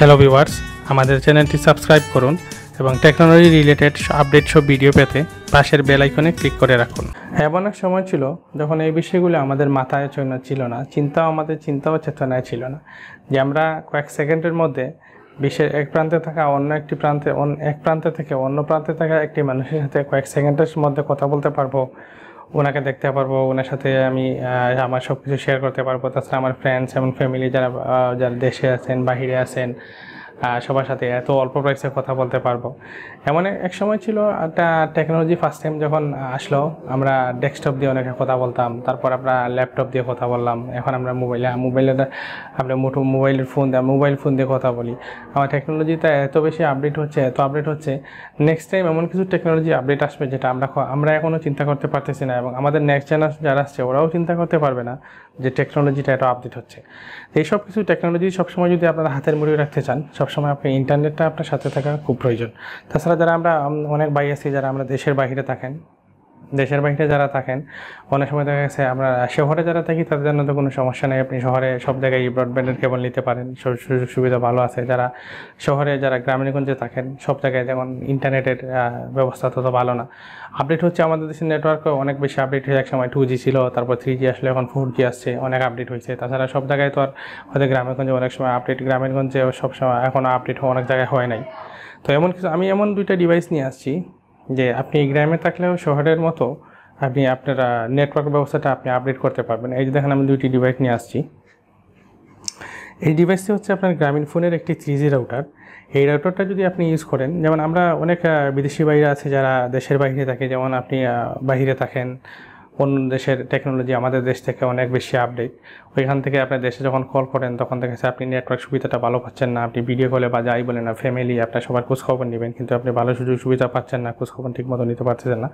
Hello viewers আমাদের চ্যানেলটি subscribe করুন এবং টেকনোলজি রিলেটেড আপডেট সব ভিডিও পেতে পাশের বেল আইকনে ক্লিক করে রাখুন। এমন এক সময় ছিল যখন এই বিষয়গুলো আমাদের মাথায় ছিল না, চিন্তাও আমাদের চিন্তাও চেতনায় ছিল না, যে আমরা কয়েক সেকেন্ডের মধ্যে বিশ্বের এক প্রান্তে থাকা অন্য একটি প্রান্তে এক প্রান্তে থেকে অন্য প্রান্তে থাকা একটি মানুষের সাথে কয়েক সেকেন্ডের মধ্যে কথা বলতে পারব। ওনাকে দেখতে পারব, ওনার সাথে আমি আমার সব কিছু শেয়ার করতে পারব। তাছাড়া আমার ফ্রেন্ডস এবং ফ্যামিলি যারা যারা দেশে আছেন, বাহিরে আছেন সবার সাথে এত অল্প প্রাইসে কথা বলতে পারব। এমন এক সময় ছিল একটা টেকনোলজি ফার্স্ট টাইম যখন আসলো, আমরা ডেস্কটপ দিয়ে অনেকে কথা বলতাম, তারপর আমরা ল্যাপটপ দিয়ে কথা বললাম। এখন আমরা মোবাইলে মোবাইলে আমরা মোটো মোবাইলের ফোন দিয়ে মোবাইল ফোন দিয়ে কথা বলি। আমার টেকনোলজিটা এত বেশি আপডেট হচ্ছে, এত আপডেট হচ্ছে নেক্সট টাইম এমন কিছু টেকনোলজি আপডেট আসবে যেটা আমরা আমরা এখনও চিন্তা করতে পারতেছি না এবং আমাদের নেক্সট জেনারেশন যারা আসছে, ওরাও চিন্তা করতে পারবে না যে টেকনোলজিটা এত আপডেট হচ্ছে। এইসব কিছু টেকনোলজি সবসময় যদি আপনারা হাতের মুড়ি রাখতে চান সবসময় আপনার ইন্টারনেটটা আপনার সাথে থাকা খুব প্রয়োজন। তাছাড়া যারা আমরা অনেক বাই আছি যারা আমরা দেশের বাইরে থাকেন দেশের বাইরে যারা থাকেন, অনেক সময় দেখা গেছে আমরা শহরে যারা থাকি, তাদের জন্য তো কোনো সমস্যা নেই। আপনি শহরে সব জায়গায় ব্রডব্যান্ডের কেবল নিতে পারেন। সুযোগ সুবিধা ভালো আছে। যারা শহরে, যারা গ্রামীণগঞ্জে থাকেন, সব জায়গায় যেমন ইন্টারনেটের ব্যবস্থা তত ভালো না। আপডেট হচ্ছে আমাদের দেশের নেটওয়ার্কও অনেক বেশি আপডেট হয়েছে এক সময় টু জি ছিল, তারপর থ্রি জি আসলে, এখন ফোর জি আসছে, অনেক আপডেট হয়েছে। তাছাড়া সব জায়গায় তো আর হয়তো গ্রামেগঞ্জে অনেক সময় আপডেট গ্রামেগঞ্জে সব সময় এখনও আপডেট অনেক জায়গায় হয় নাই। তো এমন কিছু, আমি এমন দুইটা ডিভাইস নিয়ে আসছি যে আপনি গ্রামে থাকলেও শহরের মতো আপনি আপনার নেটওয়ার্ক ব্যবস্থাটা আপনি আপডেট করতে পারবেন। এই যে দেখেন আমি দুইটি ডিভাইস নিয়ে আসছি। এই ডিভাইসটি হচ্ছে আপনার গ্রামীণ ফোনের একটি থ্রি জি রাউটার এই রাউটারটা যদি আপনি ইউজ করেন, যেমন আমরা অনেক বিদেশি বাইরে আছে যারা দেশের বাইরে থাকে, যেমন আপনি বাইরে থাকেন অন্য দেশের টেকনোলজি আমাদের দেশ থেকে অনেক বেশি আপডেট ওইখান থেকে আপনার দেশে যখন কল করেন, তখন দেখা আপনি নেটওয়ার্ক সুবিধাটা ভালো পাচ্ছেন না। আপনি ভিডিও কলে বা যাই বলেন না ফ্যামিলি আপনার সবার খোঁজখবর নেবেন, কিন্তু আপনি ভালো সুযোগ সুবিধা পাচ্ছেন না, খোঁজখবর ঠিক মতো নিতে পারছেন না।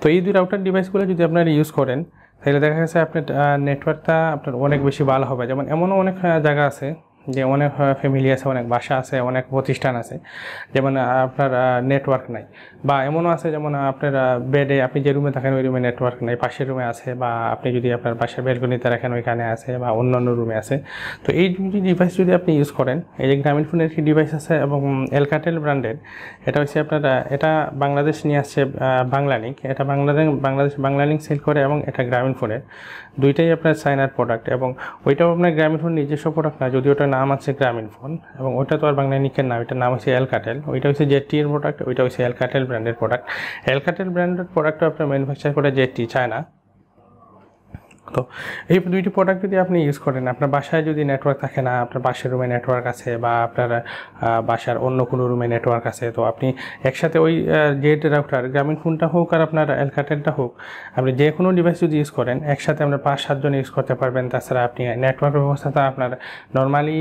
তো এই দুই রাউটার ডিভাইসগুলো যদি আপনারা ইউজ করেন, তাহলে দেখা গেছে আপনার নেটওয়ার্কটা আপনার অনেক বেশি ভালো হবে। যেমন এমনও অনেক জায়গা আছে যে অনেক ফ্যামিলি আছে, অনেক বাসা আছে, অনেক প্রতিষ্ঠান আছে, যেমন আপনার নেটওয়ার্ক নাই। বা এমনও আছে, যেমন আপনার বেডে আপনি যে রুমে থাকেন, ওই রুমে নেটওয়ার্ক নাই। পাশের রুমে আছে, বা আপনি যদি আপনার পাশের বেলকনিতে রাখেন, ওইখানে আছে, বা অন্যান্য রুমে আছে। তো এই দুটি ডিভাইস যদি আপনি ইউজ করেন, এই যে গ্রামীণ ফোনের একটি ডিভাইস আছে, এবং এলকাটেল ব্র্যান্ডের এটা হচ্ছে আপনার এটা বাংলাদেশ নিয়ে আসছে বাংলালিঙ্ক এটা বাংলাদেশ বাংলাদেশ বাংলালিঙ্ক সেল করে, এবং এটা গ্রামীণ ফোনের। দুইটাই আপনার চাইনার প্রোডাক্ট এবং ওইটাও আপনার গ্রামীণ ফোন নিজস্ব প্রোডাক্ট না যদি ওটার নাম আছে গ্রামীণ ফোন, এবং ওইটা তো আর বাংলায় নিকের নাম ওইটার নাম হচ্ছে এলকাটেল ওইটা হচ্ছে জেটি এর প্রোডাক্ট ওইটা হচ্ছে এলকাটেল ব্র্যান্ডের প্রোডাক্ট এলকাটেল ব্র্যান্ডের প্রোডাক্টও আপনার ম্যানুফ্যাকচার করে জেটি চায়না তো এই দুইটি প্রোডাক্ট যদি আপনি ইউজ করেন, আপনার বাসায় যদি নেটওয়ার্ক থাকে না, আপনার পাশের রুমে নেটওয়ার্ক আছে বা আপনার বাসার অন্য কোনো রুমে নেটওয়ার্ক আছে, তো আপনি একসাথে ওই জেড রাউটার গ্রামীণ ফোনটা হোক আর আপনার এলকাটেলটা হোক, আপনি যে কোনো ডিভাইস যদি ইউজ করেন, একসাথে আপনার পাঁচ সাতজন ইউজ করতে পারবেন। তাছাড়া আপনি নেটওয়ার্ক ব্যবস্থাটা আপনার নর্মালি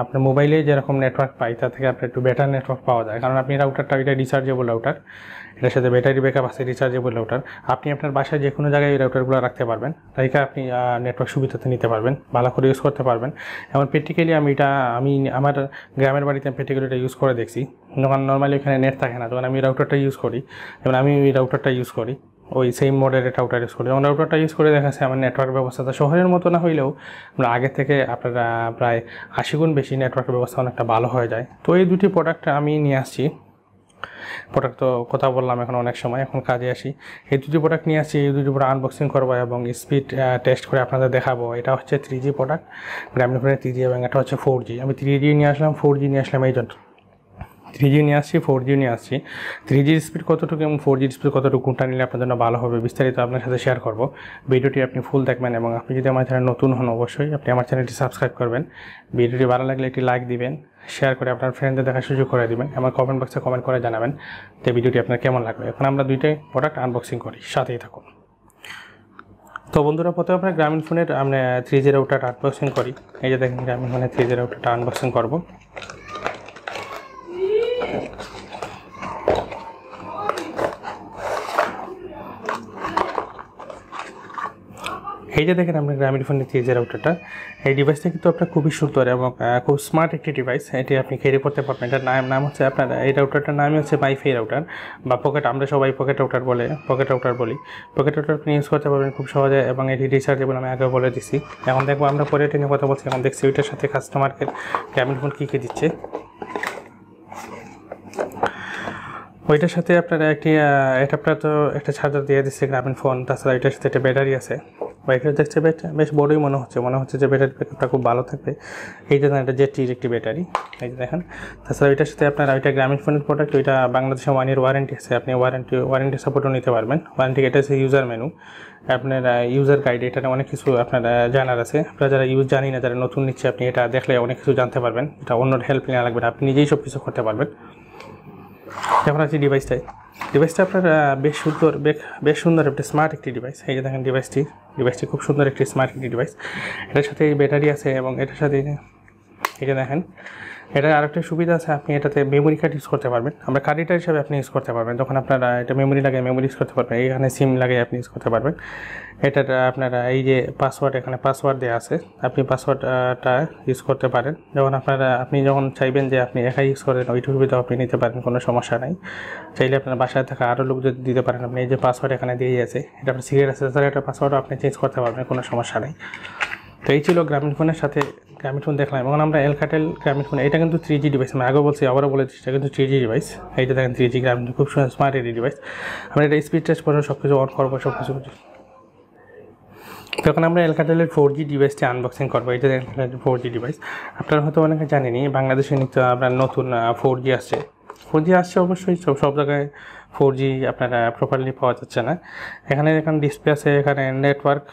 আপনার মোবাইলে যেরকম নেটওয়ার্ক পাই তার থেকে আপনার একটু বেটার নেটওয়ার্ক পাওয়া যায়। কারণ আপনি রাউটারটা এটা রিচার্জেবল রাউটার এটার সাথে ব্যাটারি ব্যাকআপ আছে রিচার্জেবল রাউটার আপনি আপনার বাসায় যে কোনো জায়গায় এই রাউটারগুলো রাখতে পারবেন। তাইকে আপনি নেটওয়ার্ক সুবিধাতে নিতে পারবেন, ভালো করে ইউজ করতে পারবেন। এবং প্র্যাকটিক্যালি আমি এটা, আমি আমার গ্রামের বাড়িতে আমি প্র্যাকটিক্যালি এটা ইউজ করে দেখছি। যখন নর্মালি ওখানে নেট থাকে না, তখন আমি রাউটারটা ইউজ করি। যেমন আমি ওই রাউটারটা ইউজ করি, ওই সেম মডেলের রাউটার ইউজ করি। যখন রাউটারটা ইউজ করে দেখা যাচ্ছে আমার নেটওয়ার্ক ব্যবস্থাটা শহরের মতো না হইলেও আমরা আগে থেকে আপনারা প্রায় আশি গুণ বেশি নেটওয়ার্ক ব্যবস্থা অনেকটা ভালো হয়ে যায়। তো এই দুটি প্রোডাক্ট আমি নিয়ে আসছি। প্রোডাক্ট তো কথা বললাম এখন অনেক সময়, এখন কাজে আসি। এই দুটি প্রোডাক্ট নিয়ে আসছি, এই দুটি প্রোডাক্ট আনবক্সিং করব এবং স্পিড টেস্ট করে আপনাদের দেখাবো। এটা হচ্ছে থ্রি জি প্রোডাক্ট গ্রামীণ ফোনের থ্রি জি এবং এটা হচ্ছে ফোর জি আমি থ্রি জি নিয়ে আসলাম ফোর জি নিয়ে আসলাম, এই জন্য। থ্রি জি নিয়ে আসছি ফোর জি নিয়ে আসছি। থ্রি জির স্পিড কতটুকু এবং ফোর জির স্পিড কতটুকু কোনটা নিলে আপনার জন্য ভালো হবে বিস্তারিত আপনার সাথে শেয়ার করব। ভিডিওটি আপনি ফুল দেখবেন এবং আপনি যদি আমার চ্যানেল নতুন হন অবশ্যই আপনি আমার চ্যানেলটি সাবস্ক্রাইব করবেন। ভিডিওটি ভালো লাগলে একটি লাইক দিবেন শেয়ার করে আপনার ফ্রেন্ডদের দেখার সুযোগ করে দিবেন, আমার কমেন্ট বক্সে কমেন্ট করে জানাবেন যে ভিডিওটি আপনার কেমন লাগবে এখন আমরা দুইটাই প্রোডাক্ট আনবক্সিং করি, সাথেই থাকুন। তো বন্ধুরা, প্রথমে আপনার গ্রামীণ ফোনের আমরা থ্রি জি রাউটারটা আনবক্সিং করি। এই যে দেখেন, গ্রামীণ ফোনের থ্রি জি রাউটারটা আনবক্সিং করব। এই যে দেখেন আপনার গ্রামীণ ফোনের থ্রি জি রাউটারটা এই ডিভাইসটা কিন্তু আপনার খুবই সুন্দর এবং খুব স্মার্ট একটি ডিভাইস এটি আপনি ক্যারি করতে পারবেন। এটার নাম নাম হচ্ছে আপনার, এই রাউটারটার নামই হচ্ছে ওয়াইফাই রাউটার বা পকেট আমরা সবাই পকেট রাউটার বলে পকেট রাউটার বলি। পকেট রাউটার আপনি ইউজ করতে পারবেন খুব সহজে এবং এটি রিচার্জেবল আমি আগে বলে দিছি। এখন দেখব আমরা পরে এটা নিয়ে কথা বলছি। এখন দেখছি ওইটার সাথে কাস্টমারকে গ্রামীণ ফোন কী কী দিচ্ছে। ওইটার সাথে আপনার একটি এটা আপনার তো একটা চার্জার দিয়ে দিচ্ছে গ্রামীণ ফোন তাছাড়া এটার সাথে একটা ব্যাটারি আছে। ওয়াইফাই দেখছে বেশ- বেশ বড়ই মনে হচ্ছে মনে হচ্ছে যে ব্যাটারি ব্যাকআপটা খুব ভালো থাকবে। এই যে দেখেন, এটা জেটির একটি ব্যাটারি এই যে দেখেন। তাছাড়া ওইটার সাথে আপনার ওইটা গ্রামীণ ফোনের প্রোডাক্ট ওইটা বাংলাদেশে ওয়ান ইয়ার ওয়ারেন্টি আছে। আপনি ওয়ারেন্টি ওয়ারেন্টি সাপোর্টও নিতে পারবেন। ওয়ারেন্টি এটা হচ্ছে ইউজার মেনু আপনার ইউজার গাইড এটা অনেক কিছু আপনার জানার আছে। আপনারা যারা ইউজ জানি না যারা নতুন নিচ্ছে আপনি এটা দেখলে অনেক কিছু জানতে পারবেন। এটা অন্যর হেল্প নেওয়া লাগবে আপনি নিজেই সব কিছু করতে পারবেন। এখন আছে ডিভাইসটাই ডিভাইসটা আপনার বেশ সুন্দর, বেশ- সুন্দর একটা স্মার্ট একটি ডিভাইস এই যে দেখেন ডিভাইসটি ডিভাইসটি খুব সুন্দর একটি স্মার্ট একটি ডিভাইস এটার সাথে ব্যাটারি আছে এবং এটার সাথে এই যে দেখেন এটা আরেকটা সুবিধা আছে, আপনি এটাতে মেমোরি কার্ড ইউজ করতে পারবেন। আমরা কার্ড রিডার হিসাবে আপনি ইউজ করতে পারবেন। যখন আপনারা এটা মেমোরি লাগে মেমোরি ইউজ করতে পারবেন এখানে সিম লাগে আপনি ইউজ করতে পারবেন। এটার আপনারা এই যে পাসওয়ার্ড এখানে পাসওয়ার্ড দেওয়া আছে, আপনি পাসওয়ার্ডটা ইউজ করতে পারেন। যখন আপনারা, আপনি যখন চাইবেন যে আপনি একাই ইউজ করেন, ওই সুবিধা আপনি নিতে পারেন, কোনো সমস্যা নাই। চাইলে আপনার বাসায় থাকা আরও লোক যদি দিতে পারেন, আপনি এই যে পাসওয়ার্ড এখানে দিয়ে আছে, এটা আপনার সিক্রেট আছে, তাহলে এটা পাসওয়ার্ডও আপনি চেঞ্জ করতে পারবেন, কোনো সমস্যা নেই। তো এই ছিল গ্রামীণ ফোনের সাথে গ্রামীণ ফোন দেখলাম এবং আমরা এলকাটেল গ্রামীণ ফোন এটা কিন্তু থ্রি জি ডিভাইস আমি আগেও বলছি, আবারও বলেছি এটা কিন্তু থ্রি জি ডিভাইস এইটা দেখেন থ্রি জি গ্রামীণ খুব সুন্দর স্মার্ট এটি ডিভাইস আমরা এটা স্পিড টেস্ট করে সব কিছু অন করব সব কিছু তখন আমরা এলকাটেলের ফোর জি ডিভাইসটি আনবক্সিং করব এটা ফোর জি ডিভাইস আপনারা হয়তো অনেকে জানেনি বাংলাদেশে নিত্য আপনার নতুন ফোর জি আসছে। ফোর জি আসছে অবশ্যই, সব সব জায়গায় ফোর জি আপনারা প্রপারলি পাওয়া যাচ্ছে না। এখানে এখানে ডিসপ্লে আছে, এখানে নেটওয়ার্ক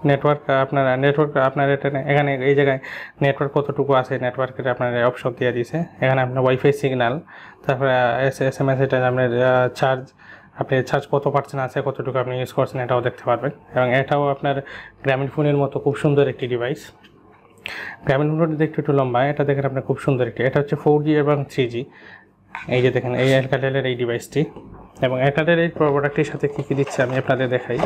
নেটওয়ার্ক আপনার নেটওয়ার্ক আপনার এটা এখানে এই জায়গায় নেটওয়ার্ক কতটুকু আছে নেটওয়ার্কের আপনার অপশন দিয়ে দিয়েছে। এখানে আপনার ওয়াইফাই সিগন্যাল তারপরে এস এস এম এস এটা আপনার চার্জ আপনি চার্জ কত পার্সেন্ট আছে, কতটুকু আপনি ইউজ করছেন এটাও দেখতে পারবেন। এবং এটাও আপনার গ্রামীণ ফোনের মতো খুব সুন্দর একটি ডিভাইস গ্রামীণ ফোনটা দেখতে একটু লম্বা, এটা দেখেন আপনার খুব সুন্দর একটি, এটা হচ্ছে ফোর জি এবং থ্রি জি এই যে দেখেন, এই এলকাটেলের এই ডিভাইসটি এবং এলকাটেলের এই প্রোডাক্টটির সাথে কী কী দিচ্ছে আমি আপনাদের দেখাই।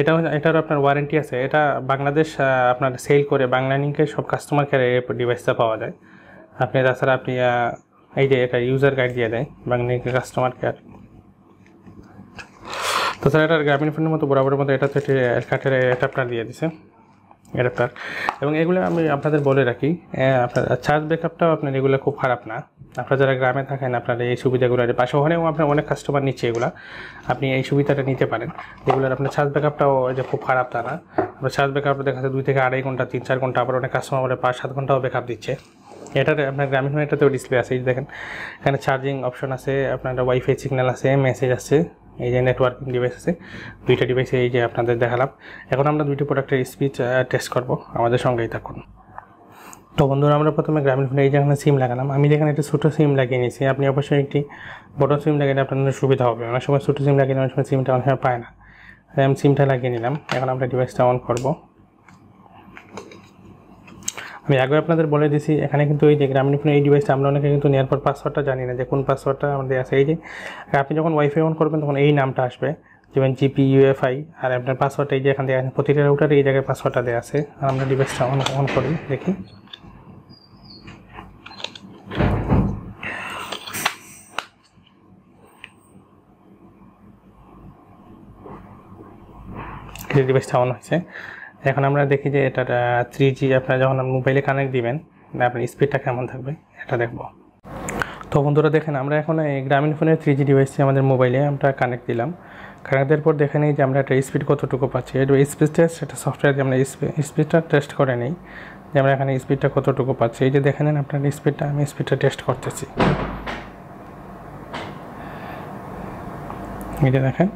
এটা এটার আপনার ওয়ারেন্টি আছে। এটা বাংলাদেশ আপনার সেল করে বাংলা লিঙ্কে সব কাস্টমার কেয়ারে এই ডিভাইসটা পাওয়া যায়। আপনি তাছাড়া আপনি এই যে এটা ইউজার গাইড দিয়ে দেয়, বাংলা লিঙ্কে কাস্টমার কেয়ার তাছাড়া এটার গ্রামীণ ফোনের মতো বরাবরের মতো এটা তো কাঠের অ্যাডাপ্টার দিয়ে দিছে। অ্যাডাপ্টার এবং এগুলো আমি আপনাদের বলে রাখি আপনার চার্জ ব্যাকআপটাও আপনার এগুলো খুব খারাপ না। আপনারা যারা গ্রামে থাকেন, আপনার এই সুবিধাগুলো বা শহরেও আপনার অনেক কাস্টমার নিচ্ছে এগুলা। আপনি এই সুবিধাটা নিতে পারেন। এগুলোর আপনার চার্জ ব্যাকআপটাও যে খুব খারাপ তা না। আপনার চার্জ ব্যাকআপ দেখা যাচ্ছে দুই থেকে আড়াই ঘণ্টা, তিন চার ঘণ্টা আবার অনেক কাস্টমার বলে পাঁচ সাত ঘন্টাও ব্যাকআপ দিচ্ছে। এটার আপনার গ্রামীণ এটাতেও ডিসপ্লে আছে দেখেন। এখানে চার্জিং অপশন আছে, আপনার ওয়াইফাই সিগন্যাল আছে মেসেজ আছে। এই যে নেটওয়ার্কিং ডিভাইস আছে, দুইটা ডিভাইসে এই যে আপনাদের দেখালাম। এখন আমরা দুইটি প্রোডাক্টের স্পিচ টেস্ট করব, আমাদের সঙ্গেই থাকুন। তো বন্ধুরা, আমরা প্রথমে গ্রামীণ ফোনে এই যেখানে সিম লাগালাম। আমি যেখানে একটা ছোটো সিম লাগিয়ে নিয়েছি, আপনি অবশ্যই একটি বড় সিম লাগালে আপনাদের সুবিধা হবে। অনেক সময় ছোটো সিম লাগিয়ে অনেক সময় সিমটা অনেক সময় পায় না। আমি সিমটা লাগিয়ে নিলাম। এখন আমরা ডিভাইসটা অন করব। আমি আগে আপনাদের বলে দিছি, এখানে কিন্তু এই যে গ্রামীণ ফোনে এই ডিভাইসটা আমরা অনেকে কিন্তু নেওয়ার পর পাসওয়ার্ডটা জানি না যে কোন পাসওয়ার্ডটা আমাদের আছে। এই যে আপনি যখন ওয়াইফাই অন করবেন তখন এই নামটা আসবে, যেমন জিপি ইউএফআই আর আপনার পাসওয়ার্ডটা এই যে এখান থেকে প্রতিটা রাউটারে এই জায়গায় পাসওয়ার্ডটা দেওয়া আছে। আর আমরা ডিভাইসটা অন অন করি, দেখি। ডিভাইসটা অন হয়েছে। এখন আমরা দেখি যে এটা থ্রি জি আপনারা যখন মোবাইলে কানেক্ট দিবেন আপনার স্পিডটা কেমন থাকবে? এটা দেখব। তো বন্ধুরা দেখেন, আমরা এখন এই গ্রামীণ ফোনের থ্রি জি ডিভাইসটি আমাদের মোবাইলে আমরা কানেক্ট দিলাম। কানেক্ট দেওয়ার পর দেখে নিই যে আমরা একটা স্পিড কতটুকু পাচ্ছি। এটা স্পিড টেস্ট এটা সফটওয়্যার দিয়ে আমরা স্পিডটা টেস্ট করে নিই যে আমরা এখানে স্পিডটা কতটুকু পাচ্ছি। এই যে দেখে নেন আপনার স্পিডটা আমি স্পিডটা টেস্ট করতেছি। এই যে দেখেন।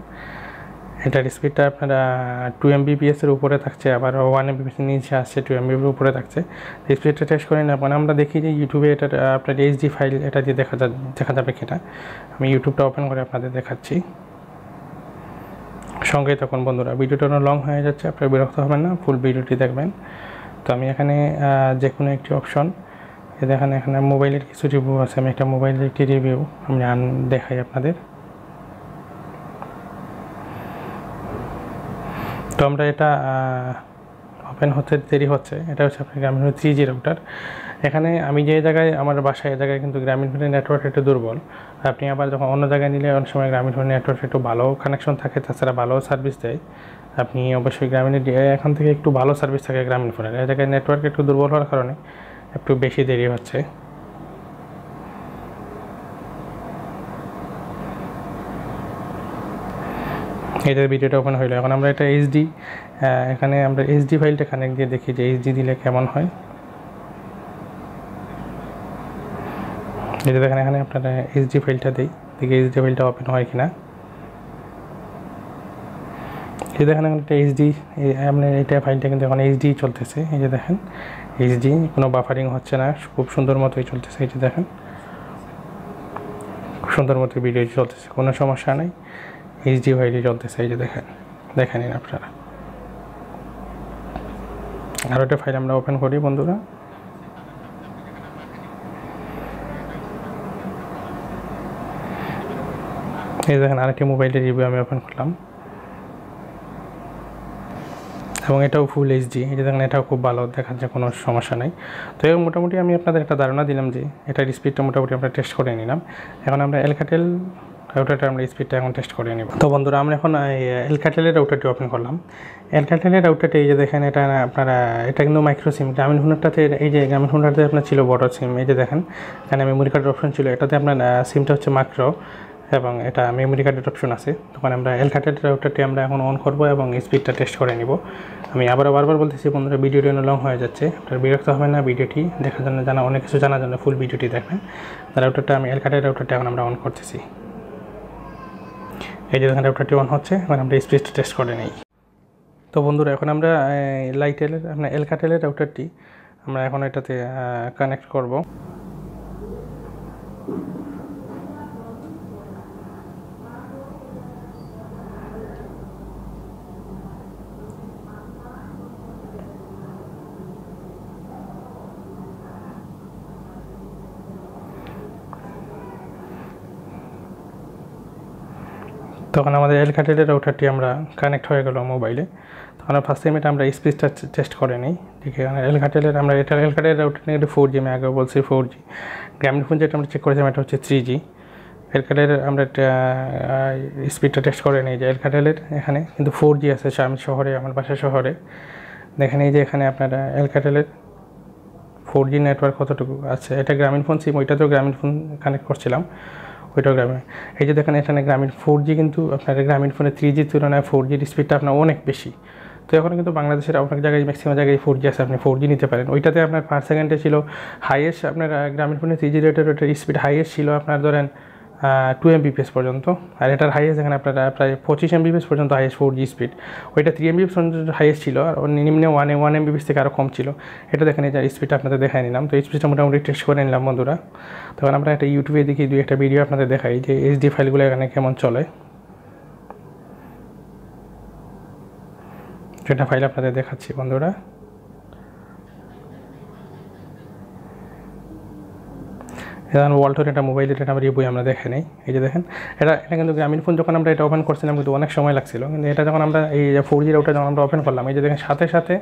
এটার স্পিডটা আপনারা টু এমবিপিএসের উপরে থাকছে, আবার ওয়ান এমবিপিএস নিচে আসছে টু এমবিপির উপরে থাকছে। স্পিডটা টেস্ট করে না মানে আমরা দেখি যে ইউটিউবে এটার আপনার এইচডি ফাইল এটা দিয়ে দেখা যা, দেখা যাবে কিনা। আমি ইউটিউবটা ওপেন করে আপনাদের দেখাচ্ছি। সঙ্গে তখন বন্ধুরা, ভিডিওটা লং হয়ে যাচ্ছে, আপনারা বিরক্ত হবেন না ফুল ভিডিওটি দেখবেন। তো আমি এখানে যে কোনো একটি অপশন দেখেন এখানে মোবাইলের কিছু রিভিউ আছে, আমি একটা মোবাইলের একটি রিভিউ আমি আন, দেখাই আপনাদের। তো আমরা এটা ওপেন হতে দেরি হচ্ছে। এটা হচ্ছে আপনার গ্রামীণ থ্রি জি রাউটার এখানে আমি যে জায়গায়, আমার বাসায় এই জায়গায় কিন্তু গ্রামীণ ফোনের নেটওয়ার্ক একটু দুর্বল। আপনি আবার যখন অন্য জায়গায় নিলে অনেক সময় গ্রামীণ ফোনের নেটওয়ার্ক একটু ভালো কানেকশন থাকে, তাছাড়া ভালো সার্ভিস দেয়। আপনি অবশ্যই গ্রামীণের এখান থেকে একটু ভালো সার্ভিস থাকে গ্রামীণ ফোনের। এই জায়গায় নেটওয়ার্ক একটু দুর্বল হওয়ার কারণে একটু বেশি দেরি হচ্ছে। এটার ভিডিওটা ওপেন হইল। এখন আমরা এটা এইচডি এখানে আমরা এইচডি ফাইলটা কানেক্ট দিয়ে দেখি যে এইচডি দিলে কেমন হয়। এটা দেখেন, এখানে আপনারা এইচডি ফাইলটা দিই। দেখি এইচডি ফাইলটা ওপেন হয় কিনা। এই দেখেন, এখন একটা এইচডি আপনার এটা ফাইলটা কিন্তু এখন এইচডি চলতেছে। এই যে দেখেন এইচডি কোনো বাফারিং হচ্ছে না। খুব সুন্দর মতোই চলতেছে। এই যে দেখেন, খুব সুন্দর মতো ভিডিও চলতেছে। কোনো সমস্যা নেই। এইচডি ফাইলই চলতেছে, এই যে দেখেন, দেখে নিন আপনারা। আরও একটা ফাইল আমরা ওপেন করি, বন্ধুরা। এই দেখেন, আরেকটি মোবাইলের রিভিউ আমি ওপেন করলাম। এবং এটাও ফুল এইচডি এই যে দেখেন, এটাও খুব ভালো দেখাচ্ছে কোনো সমস্যা নেই। তো এবং মোটামুটি আমি আপনাদের একটা ধারণা দিলাম যে, এটার স্পিডটা মোটামুটি আমরা টেস্ট করে নিলাম। এখন আমরা এলকাটেল রাউটারটা আমরা স্পিডটা এখন টেস্ট করে নিব। তো বন্ধুরা, আমরা এখন এলকাটেলের রাউটারটি ওপেন করলাম। এলকাটেলের রাউটারটি এই যে দেখেন, এটা আপনারা, এটা কিন্তু মাইক্রো সিম গ্রামীণ ফোনটাতে, এই যে গ্রামীণ ফোনটাতে আপনার ছিল বড় সিম এই যে দেখেন, এখানে মেমোরি কার্ডের অপশন ছিল। এটাতে আপনার সিমটা হচ্ছে মাইক্রো এবং এটা মেমোরি কার্ডের অপশন আছে। তখন আমরা এলকাটের রাউটারটি আমরা এখন অন করব এবং স্পিডটা টেস্ট করে নিব। আমি আবারও বারবার বলতেছি বন্ধুরা, ভিডিওটি অনেক লং হয়ে যাচ্ছে। আপনার বিরক্ত হবে না, ভিডিওটি দেখার জন্য জানা, অনেক কিছু জানার জন্য ফুল ভিডিওটি দেখবেন। রাউটারটা আমি এলকাটের রাউটারটা এখন আমরা অন করতেছি। এই যে দেখেন রাউটারটি অন হচ্ছে, এখন আমরা স্পিডটা টেস্ট করে নিই। তো বন্ধুরা, এখন আমরা লাইটেলের আপনার এলকাটেলের রাউটারটি আমরা এখন এটাতে কানেক্ট করব। তখন আমাদের এল এলকাটেলের রাউটারটি আমরা কানেক্ট হয়ে গেল মোবাইলে তখন ফার্স্ট টাইম এটা আমরা স্পিডটা টেস্ট করে নিই। ঠিক আছে এলকাটেলের আমরা এটা এল এলকাটেলের রাউটার নিয়ে ফোর জি আমি আগে বলছি ফোর জি গ্রামীণ ফোন যেটা আমরা চেক করেছিলাম এটা হচ্ছে থ্রি জি এল এলকাটেলের আমরা স্পিডটা টেস্ট করে নিই যে এলকাটেলের এখানে, কিন্তু ফোর জি আছে আমি শহরে, আমার বাসা শহরে। দেখেন এই যে এখানে আপনারা এলকাটেলের ফোর জি নেটওয়ার্ক কতটুকু আছে। এটা গ্রামীণ ফোন সিম ওইটা তো গ্রামীণ ফোন কানেক্ট করছিলাম। ওইটাও গ্রামীণ এই যে দেখেন এখানে গ্রামীণ ফোর জি কিন্তু আপনার গ্রামীণ ফোনে থ্রি জির তুলনায় ফোর জির স্পিডটা আপনার অনেক বেশি। তো এখন কিন্তু বাংলাদেশের অনেক জায়গায় ম্যাক্সিমাম জায়গায় ফোর জি আছে, আপনি ফোর জি নিতে পারেন। ওইটাতে আপনার পার সেকেন্ডে ছিল হাইয়েস্ট আপনার গ্রামীণ ফোনে থ্রি জি রেটের স্পিড হাইয়েস্ট ছিল আপনার ধরেন টু এমবিপিএস পর্যন্ত। আর এটার হাইয়েস্ট এখানে আপনার প্রায় পঁচিশ এমবিপিএস পর্যন্ত হাইয়েস্ট ফোর জি স্পিড ওইটা থ্রি এমবিপিএস পর্যন্ত হাইয়েস্ট ছিল, আর নিম্নে ওয়ান ওয়ান এমবিপিএস থেকে আরও কম ছিল। এটা দেখেন, এই স্পিডটা আপনাদের দেখাই নিলাম। তো স্পিডটা মোটামুটি টেস্ট করে নিলাম বন্ধুরা। তখন আমরা একটা ইউটিউবে দেখি, দুই একটা ভিডিও আপনাদের দেখাই যে এইচডি ফাইলগুলো এখানে কেমন চলে। সেটা ফাইল আপনাদের দেখাচ্ছি বন্ধুরা। যেমন ওয়ালটন এটা মোবাইলের এটা আমার বই আমরা দেখে নেই। এই যে দেখেন, এটা এটা কিন্তু গ্রামীণ ফোন যখন আমরা এটা ওপেন করছিলাম, কিন্তু অনেক সময় লাগছিল। কিন্তু এটা যখন আমরা এই যে ফোর জির ওটা যখন আমরা ওপেন করলাম, এই যে দেখেন, সাথে সাথে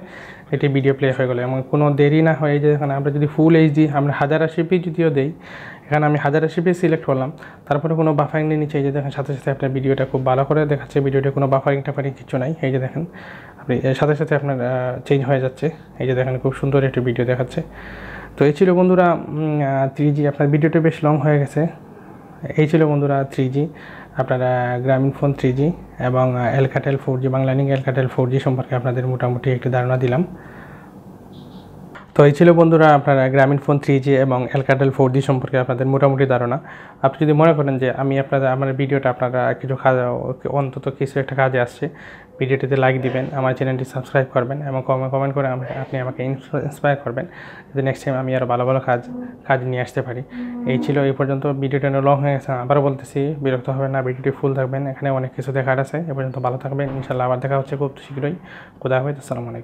এটি ভিডিও প্লে হয়ে গেলো। এবং কোনো দেরি না হয় এই যে এখানে আমরা যদি ফুল এইচডি আমরা হাজার আশি পি যদিও দেই, এখানে আমি হাজার আশি পি সিলেক্ট করলাম। তারপরে কোনো বাফারিং নিচে, এই যে দেখেন, সাথে সাথে আপনার ভিডিওটা খুব ভালো করে দেখাচ্ছে। ভিডিওটা কোনো বাফারিং টাফারিং কিছু নাই। এই যে দেখেন, আপনি সাথে সাথে আপনার চেঞ্জ হয়ে যাচ্ছে। এই যে দেখেন, খুব সুন্দর একটি ভিডিও দেখাচ্ছে। তো এই ছিল বন্ধুরা থ্রি জি আপনার ভিডিওটা বেশ লং হয়ে গেছে। এই ছিল বন্ধুরা থ্রি জি আপনারা গ্রামীণ ফোন থ্রি জি এবং এলকাটেল ফোর জি বাংলানিং এলকাটেল ফোর জি সম্পর্কে আপনাদের মোটামুটি একটু ধারণা দিলাম। তো এই ছিল বন্ধুরা, আপনারা গ্রামীণ ফোন থ্রি জি এবং এলকাটেল ফোর জি সম্পর্কে আপনাদের মোটামুটি ধারণা। আপনি যদি মনে করেন যে আমি আপনাদের, আমার ভিডিওটা আপনারা কিছু কাজ অন্তত কিছু একটা কাজে আসছে ভিডিওটিতে লাইক দিবেন, আমার চ্যানেলটি সাবস্ক্রাইব করবেন এবং কমেন্ট করে আপনি আমাকে ইন্সপায়ার করবেন। যাতে নেক্সট টাইম আমি আরও ভালো ভালো কাজ কাজ নিয়ে আসতে পারি। এই ছিল এই পর্যন্ত, ভিডিওটা লং হয়ে গেছে, আবারও বলতেছি, বিরক্ত হবে না, ভিডিওটি ফুল থাকবেন, এখানে অনেক কিছু দেখার আছে, এ পর্যন্ত ভালো থাকবেন ইনশাল্লাহ আবার দেখা হচ্ছে খুব শীঘ্রই। কোথাও হবে আসসালামু আলাইকুম।